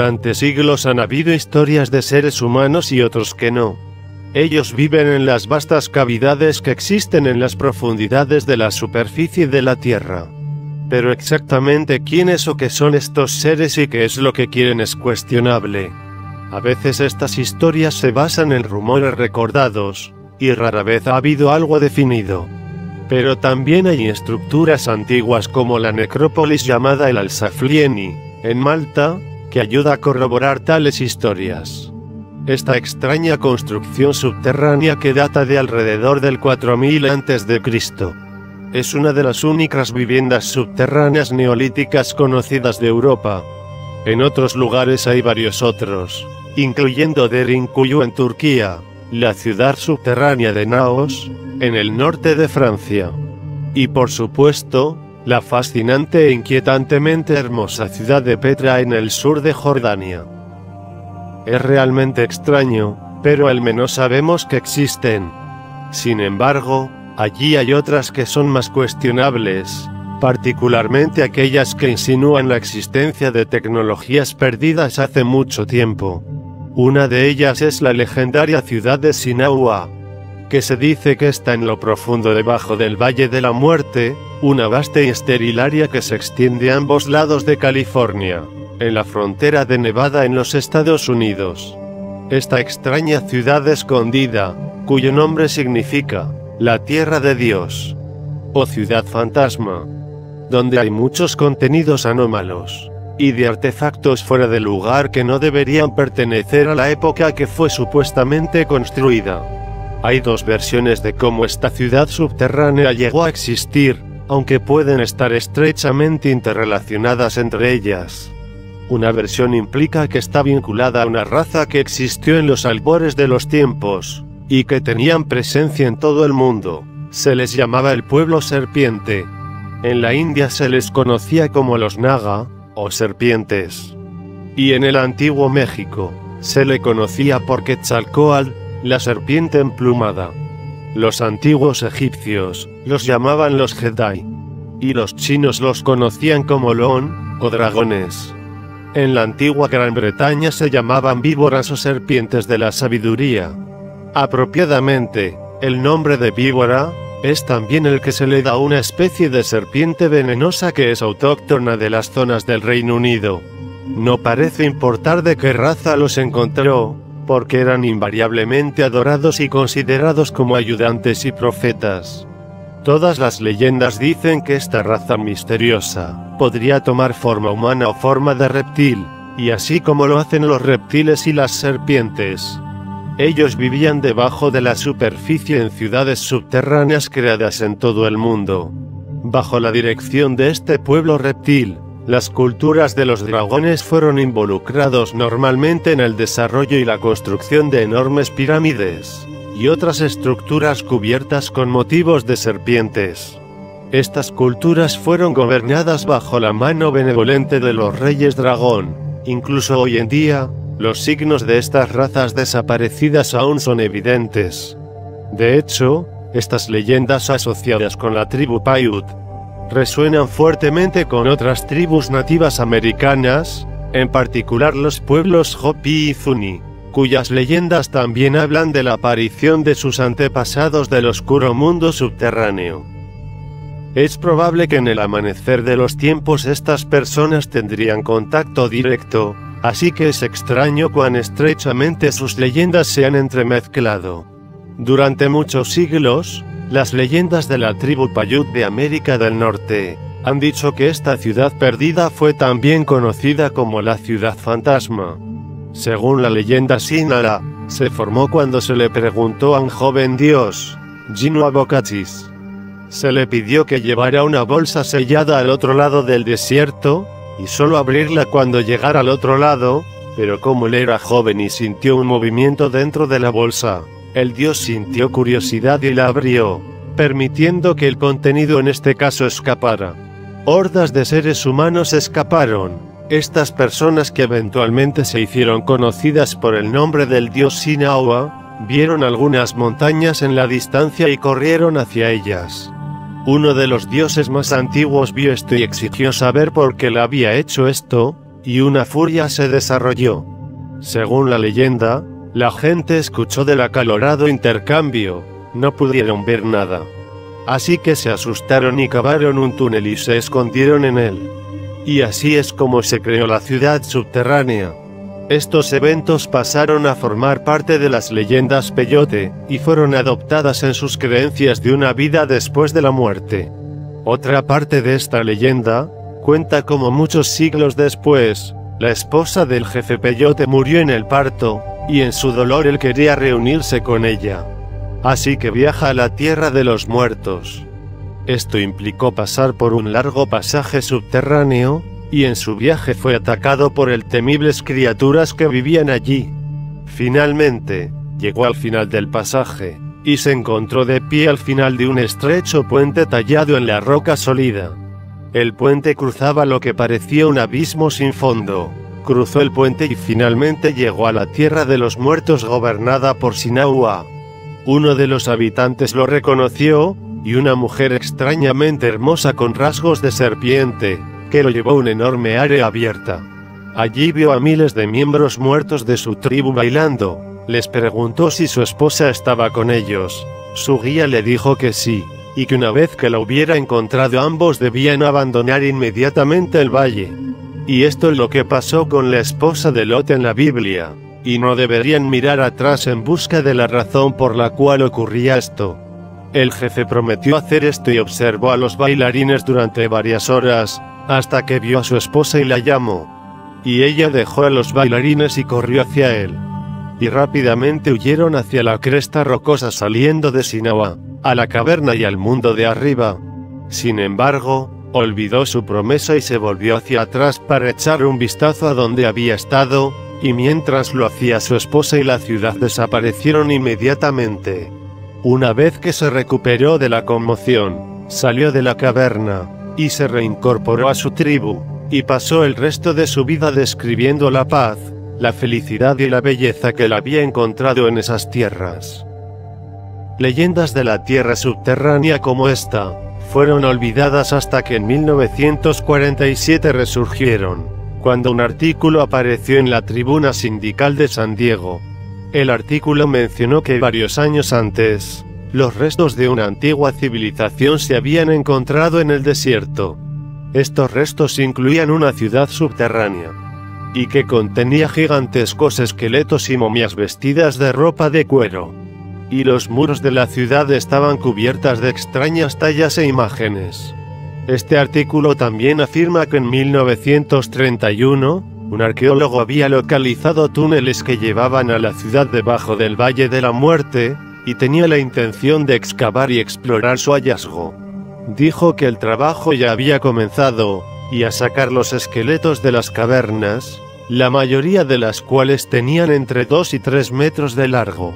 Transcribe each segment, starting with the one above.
Durante siglos han habido historias de seres humanos y otros que no. Ellos viven en las vastas cavidades que existen en las profundidades de la superficie de la Tierra. Pero exactamente quiénes o qué son estos seres y qué es lo que quieren es cuestionable. A veces estas historias se basan en rumores recordados, y rara vez ha habido algo definido. Pero también hay estructuras antiguas como la necrópolis llamada el Alsaflieni, en Malta, que ayuda a corroborar tales historias. Esta extraña construcción subterránea que data de alrededor del 4000 a.C. Es una de las únicas viviendas subterráneas neolíticas conocidas de Europa. En otros lugares hay varios otros, incluyendo Derinkuyu en Turquía, la ciudad subterránea de Naos, en el norte de Francia. Y por supuesto, la fascinante e inquietantemente hermosa ciudad de Petra en el sur de Jordania. Es realmente extraño, pero al menos sabemos que existen. Sin embargo, Allí hay otras que son más cuestionables, particularmente aquellas que insinúan la existencia de tecnologías perdidas hace mucho tiempo. Una de ellas es la legendaria ciudad de Sinaua, que se dice que está en lo profundo debajo del Valle de la Muerte, una vasta y estéril área que se extiende a ambos lados de California, en la frontera de Nevada en los Estados Unidos. Esta extraña ciudad escondida, cuyo nombre significa la Tierra de Dios, o Ciudad Fantasma, donde hay muchos contenidos anómalos y de artefactos fuera de lugar que no deberían pertenecer a la época que fue supuestamente construida. Hay dos versiones de cómo esta ciudad subterránea llegó a existir, aunque pueden estar estrechamente interrelacionadas entre ellas. Una versión implica que está vinculada a una raza que existió en los albores de los tiempos, y que tenían presencia en todo el mundo. Se les llamaba el pueblo serpiente. En la India se les conocía como los Naga, o serpientes. Y en el antiguo México, se le conocía por Quetzalcoatl, la serpiente emplumada. Los antiguos egipcios los llamaban los Jedi. Y los chinos los conocían como Lon, o dragones. En la antigua Gran Bretaña se llamaban víboras o serpientes de la sabiduría. Apropiadamente, el nombre de víbora es también el que se le da a una especie de serpiente venenosa que es autóctona de las zonas del Reino Unido. No parece importar de qué raza los encontró, porque eran invariablemente adorados y considerados como ayudantes y profetas. Todas las leyendas dicen que esta raza misteriosa podría tomar forma humana o forma de reptil, y así como lo hacen los reptiles y las serpientes, ellos vivían debajo de la superficie en ciudades subterráneas creadas en todo el mundo. Bajo la dirección de este pueblo reptil, las culturas de los dragones fueron involucrados normalmente en el desarrollo y la construcción de enormes pirámides y otras estructuras cubiertas con motivos de serpientes. Estas culturas fueron gobernadas bajo la mano benevolente de los reyes dragón. Incluso hoy en día, los signos de estas razas desaparecidas aún son evidentes. De hecho, estas leyendas asociadas con la tribu Paiute resuenan fuertemente con otras tribus nativas americanas, en particular los pueblos Hopi y Zuni, cuyas leyendas también hablan de la aparición de sus antepasados del oscuro mundo subterráneo. Es probable que en el amanecer de los tiempos estas personas tendrían contacto directo así que es extraño cuán estrechamente sus leyendas se han entremezclado. Durante muchos siglos, las leyendas de la tribu Paiute de América del Norte han dicho que esta ciudad perdida fue también conocida como la ciudad fantasma. Según la leyenda Sinara, se formó cuando se le preguntó a un joven dios, Jinu Abokachis. Se le pidió que llevara una bolsa sellada al otro lado del desierto, y solo abrirla cuando llegara al otro lado, pero como él era joven y sintió un movimiento dentro de la bolsa, el dios sintió curiosidad y la abrió, permitiendo que el contenido en este caso escapara. Hordas de seres humanos escaparon. Estas personas que eventualmente se hicieron conocidas por el nombre del dios Sinawa, vieron algunas montañas en la distancia y corrieron hacia ellas. Uno de los dioses más antiguos vio esto y exigió saber por qué le había hecho esto, y una furia se desarrolló. Según la leyenda, la gente escuchó del acalorado intercambio, no pudieron ver nada. Así que se asustaron y cavaron un túnel y se escondieron en él. Y así es como se creó la ciudad subterránea. Estos eventos pasaron a formar parte de las leyendas peyote, y fueron adoptadas en sus creencias de una vida después de la muerte. Otra parte de esta leyenda, cuenta como muchos siglos después, la esposa del jefe peyote murió en el parto, y en su dolor él quería reunirse con ella. Así que viaja a la tierra de los muertos. Esto implicó pasar por un largo pasaje subterráneo, y en su viaje fue atacado por el temibles criaturas que vivían allí. Finalmente, llegó al final del pasaje, y se encontró de pie al final de un estrecho puente tallado en la roca sólida. El puente cruzaba lo que parecía un abismo sin fondo. Cruzó el puente y finalmente llegó a la tierra de los muertos gobernada por Sinaua. Uno de los habitantes lo reconoció, y una mujer extrañamente hermosa con rasgos de serpiente, que lo llevó a una enorme área abierta. Allí vio a miles de miembros muertos de su tribu bailando, les preguntó si su esposa estaba con ellos. Su guía le dijo que sí, y que una vez que la hubiera encontrado ambos debían abandonar inmediatamente el valle. Y esto es lo que pasó con la esposa de Lot en la Biblia, y no deberían mirar atrás en busca de la razón por la cual ocurría esto. El jefe prometió hacer esto y observó a los bailarines durante varias horas, hasta que vio a su esposa y la llamó. Y ella dejó a los bailarines y corrió hacia él. Y rápidamente huyeron hacia la cresta rocosa saliendo de Sinawa, a la caverna y al mundo de arriba. Sin embargo, olvidó su promesa y se volvió hacia atrás para echar un vistazo a donde había estado, y mientras lo hacía su esposa y la ciudad desaparecieron inmediatamente. Una vez que se recuperó de la conmoción, salió de la caverna, y se reincorporó a su tribu, y pasó el resto de su vida describiendo la paz, la felicidad y la belleza que él había encontrado en esas tierras. Leyendas de la tierra subterránea como esta, fueron olvidadas hasta que en 1947 resurgieron, cuando un artículo apareció en la tribuna sindical de San Diego. El artículo mencionó que varios años antes, los restos de una antigua civilización se habían encontrado en el desierto. Estos restos incluían una ciudad subterránea, y que contenía gigantescos esqueletos y momias vestidas de ropa de cuero. Y los muros de la ciudad estaban cubiertas de extrañas tallas e imágenes. Este artículo también afirma que en 1931, un arqueólogo había localizado túneles que llevaban a la ciudad debajo del Valle de la Muerte, y tenía la intención de excavar y explorar su hallazgo. Dijo que el trabajo ya había comenzado, y a sacar los esqueletos de las cavernas, la mayoría de las cuales tenían entre 2 y 3 metros de largo.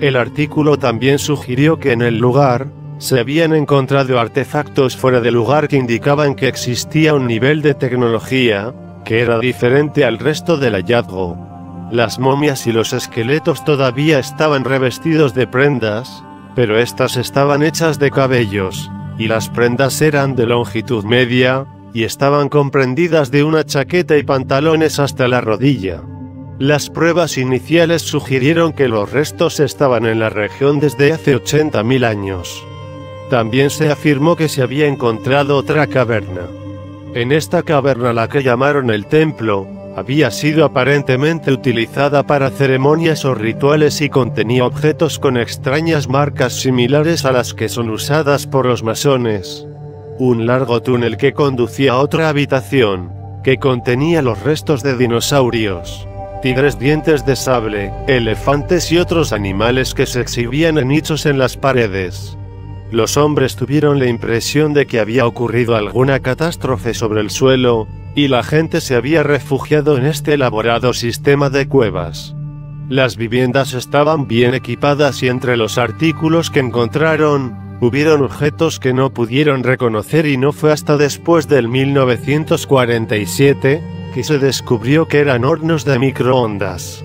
El artículo también sugirió que en el lugar, se habían encontrado artefactos fuera de lugar que indicaban que existía un nivel de tecnología, que era diferente al resto del hallazgo. Las momias y los esqueletos todavía estaban revestidos de prendas, pero estas estaban hechas de cabellos, y las prendas eran de longitud media, y estaban comprendidas de una chaqueta y pantalones hasta la rodilla. Las pruebas iniciales sugirieron que los restos estaban en la región desde hace 80.000 años. También se afirmó que se había encontrado otra caverna. En esta caverna la que llamaron el templo, había sido aparentemente utilizada para ceremonias o rituales y contenía objetos con extrañas marcas similares a las que son usadas por los masones. Un largo túnel que conducía a otra habitación, que contenía los restos de dinosaurios, tigres dientes de sable, elefantes y otros animales que se exhibían en nichos en las paredes. Los hombres tuvieron la impresión de que había ocurrido alguna catástrofe sobre el suelo, y la gente se había refugiado en este elaborado sistema de cuevas. Las viviendas estaban bien equipadas y entre los artículos que encontraron, hubieron objetos que no pudieron reconocer y no fue hasta después del 1947 que se descubrió que eran hornos de microondas.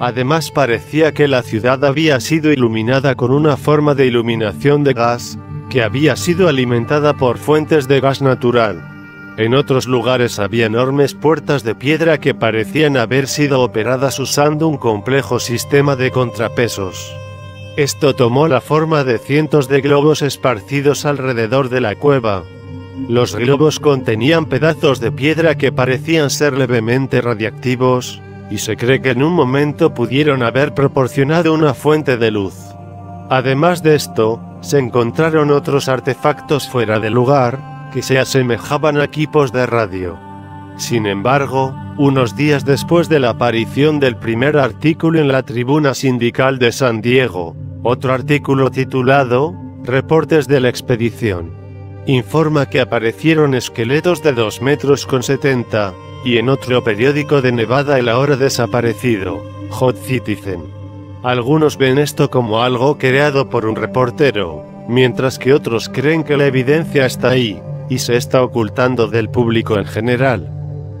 Además parecía que la ciudad había sido iluminada con una forma de iluminación de gas, que había sido alimentada por fuentes de gas natural. En otros lugares había enormes puertas de piedra que parecían haber sido operadas usando un complejo sistema de contrapesos. Esto tomó la forma de cientos de globos esparcidos alrededor de la cueva. Los globos contenían pedazos de piedra que parecían ser levemente radiactivos, y se cree que en un momento pudieron haber proporcionado una fuente de luz. Además de esto, se encontraron otros artefactos fuera de lugar, que se asemejaban a equipos de radio. Sin embargo, unos días después de la aparición del primer artículo en la tribuna sindical de San Diego, otro artículo titulado Reportes de la expedición informa que aparecieron esqueletos de 2 metros con 70, y en otro periódico de Nevada el ahora desaparecido, Hot Citizen. Algunos ven esto como algo creado por un reportero, mientras que otros creen que la evidencia está ahí, y se está ocultando del público en general.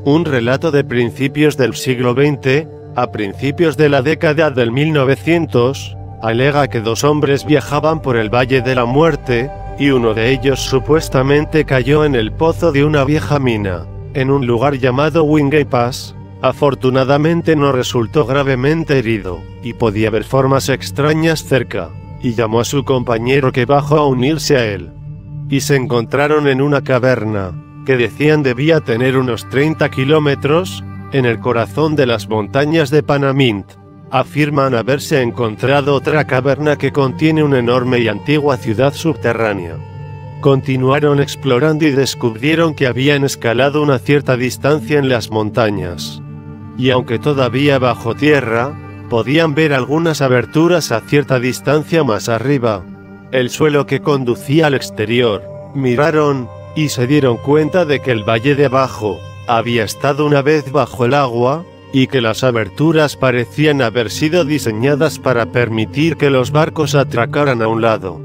Un relato de principios del siglo XX, a principios de la década del 1900, alega que dos hombres viajaban por el Valle de la Muerte, y uno de ellos supuestamente cayó en el pozo de una vieja mina, en un lugar llamado Wingate Pass. Afortunadamente no resultó gravemente herido, y podía ver formas extrañas cerca, y llamó a su compañero que bajó a unirse a él. Y se encontraron en una caverna, que decían debía tener unos 30 kilómetros, en el corazón de las montañas de Panamint. Afirman haberse encontrado otra caverna que contiene una enorme y antigua ciudad subterránea. Continuaron explorando y descubrieron que habían escalado una cierta distancia en las montañas. Y aunque todavía bajo tierra, podían ver algunas aberturas a cierta distancia más arriba. El suelo que conducía al exterior. Miraron, y se dieron cuenta de que el valle de abajo había estado una vez bajo el agua, y que las aberturas parecían haber sido diseñadas para permitir que los barcos atracaran a un lado.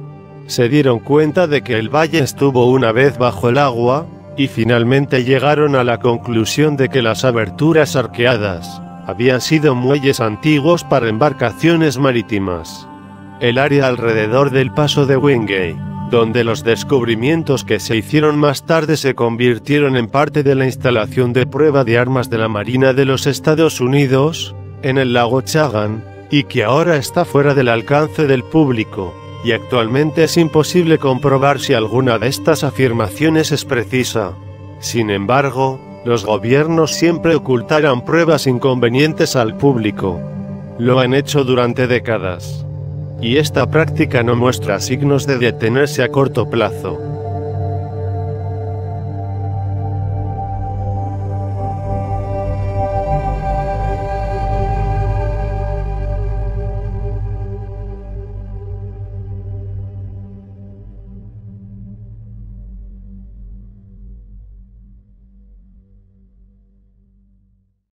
Se dieron cuenta de que el valle estuvo una vez bajo el agua, y finalmente llegaron a la conclusión de que las aberturas arqueadas habían sido muelles antiguos para embarcaciones marítimas. El área alrededor del paso de Wingate donde los descubrimientos que se hicieron más tarde se convirtieron en parte de la instalación de prueba de armas de la Marina de los Estados Unidos, en el lago Chagan, y que ahora está fuera del alcance del público, y actualmente es imposible comprobar si alguna de estas afirmaciones es precisa. Sin embargo, los gobiernos siempre ocultarán pruebas inconvenientes al público. Lo han hecho durante décadas y esta práctica no muestra signos de detenerse a corto plazo.